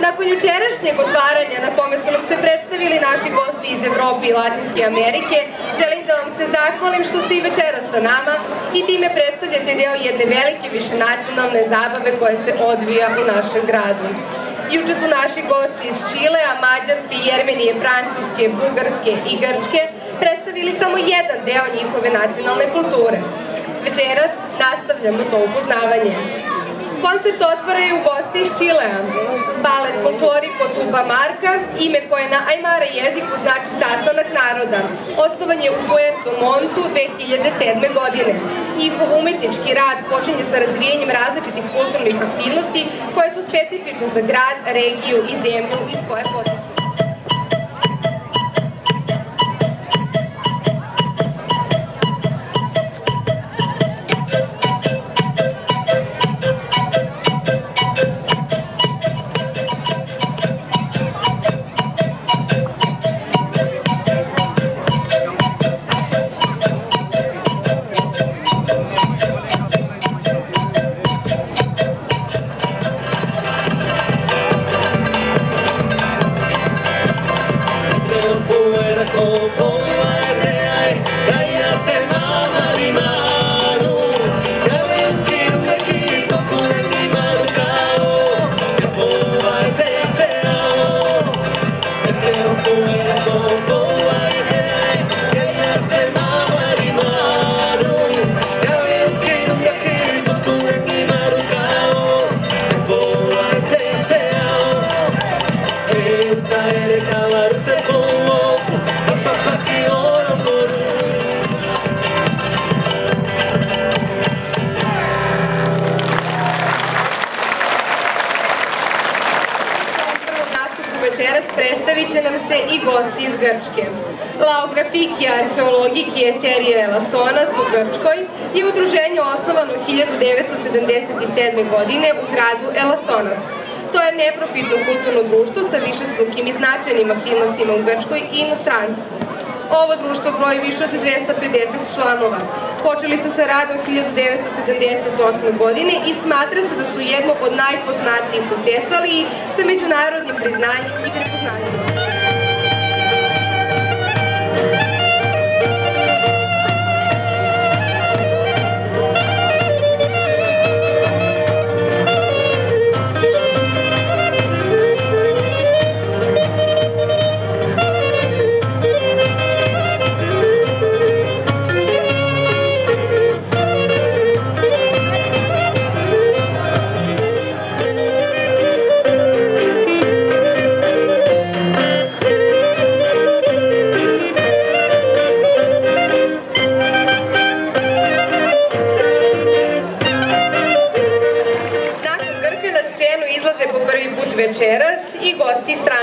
Nakon jučerašnjeg otvaranja na kome su nam se predstavili naši gosti iz Evrope i Latinske Amerike, želim da vam se zahvalim što ste i večera sa nama i time predstavljate deo jedne velike višenacionalne zabave koja se odvija u našem gradu. Juče su naši gosti iz Čilea, Mađarske, Jermenije, Francuske, Bugarske i Grčke predstavili samo jedan deo njihove nacionalne kulture. Večeras nastavljamo to upoznavanje. Koncert otvaraju gosti iz Čilea, balet folkloriko Tuba Marka, ime koje na Ajmara jeziku znači sastanak naroda. Osnovan je u Puerto Montu 2007. godine. Njihov umetnički rad počinje sa razvijenjem različitih kulturnih aktivnosti koje su specifične za grad, regiju i zemlju iz koje potiču. Večeras predstavit nam se i gosti iz Grčke. Laografiki arheologiki Eterije Elasonas u Grčkoj je udruženje osnovano 1977. godine u gradu Elasonas. To je neprofitno kulturno društvo sa više strukim i značajnim aktivnostima u Grčkoj i inostranstvu. Ovo društvo broji više od 250 članova. Počeli su sa radom 1978. godine i smatra se da su jedno od najpoznatijih u Tesaliji sa međunarodnim priznanjem i prepoznanjem.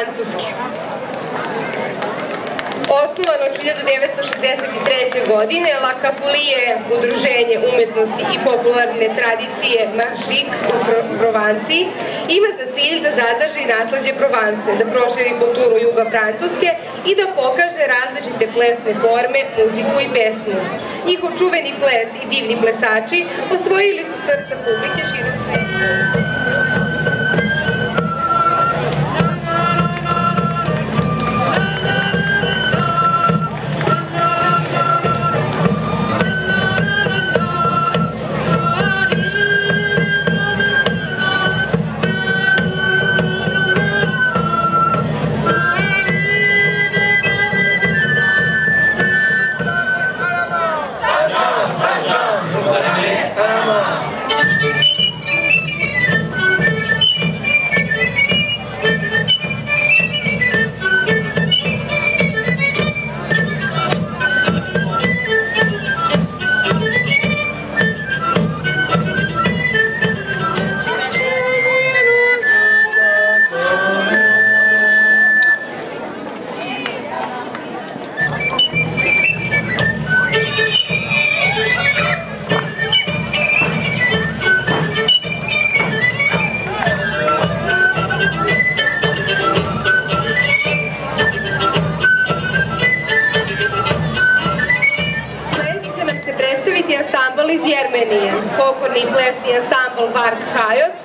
Francuske. Osnovano 1963. godine, La Capulie je udruženje umetnosti i popularne tradicije Maršik u Pro- Provanciji, ima za cilj da zadrži nasledđe Provance, da proširi kulturu juga Francuske i da pokaže različite plesne forme, muziku i pesmu. Njihov čuveni ples i divni plesači osvojili su srca publike širom sveta. Folklorni i plesni ansambl Vark Hajoc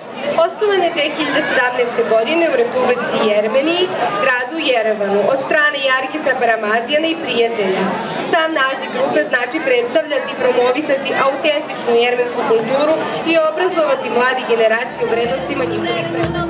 Osnovane 2017. godine u Republici Jermeniji, gradu Jerevanu, od strane Jarkisa Baramazijana i prijatelja. Sam naziv grupe znači predstavljati i promovisati autentičnu jermensku kulturu i obrazovati mladi generacije u vrednostima njihovih Bugarske.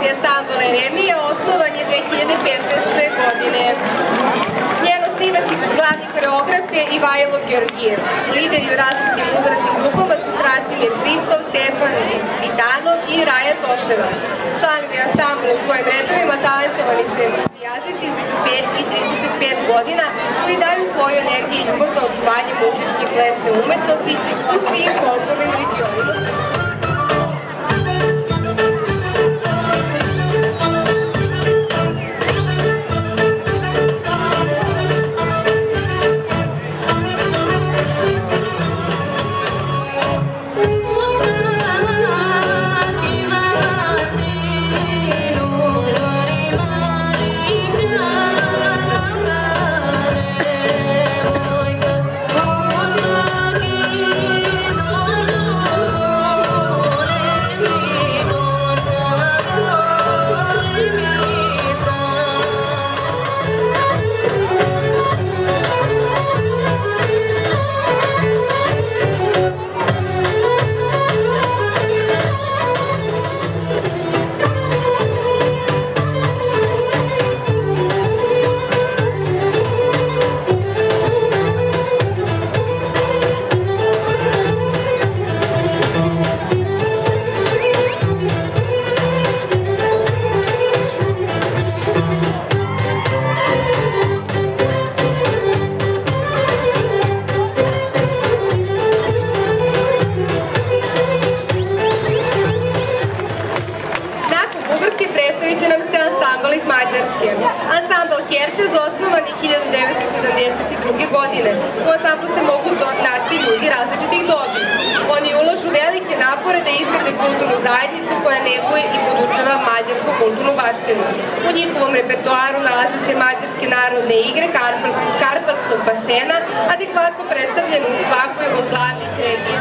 Plesni ansambl Eremije osnovan je 2015. godine. Njen osnivač i glavni koreograf je Ivajlo Georgijev. Lideri u različitim uzrastim grupama su Krasimir Hristov, Stefan Vitanov i Raja Toševa. Članovi ansambla u svojim redovima talentovani su entuzijazisti između 5 i 35 godina koji daju svoju energiju i ljubav za očuvanje muzičke i plesne umetnosti u svim folklornim regionima. Kertez osnovan je 1972. godine. U ansamblu se mogu naći ljudi različitih dobi. Oni ulažu velike napore da izgrade kulturnu zajednicu koja neguje i podučava mađarsku kulturnu baštinu. U njihovom repertoaru nalaze se mađarske narodne igre Karpatskog basena, adekvatno predstavljene u svakoj od glavnih regija.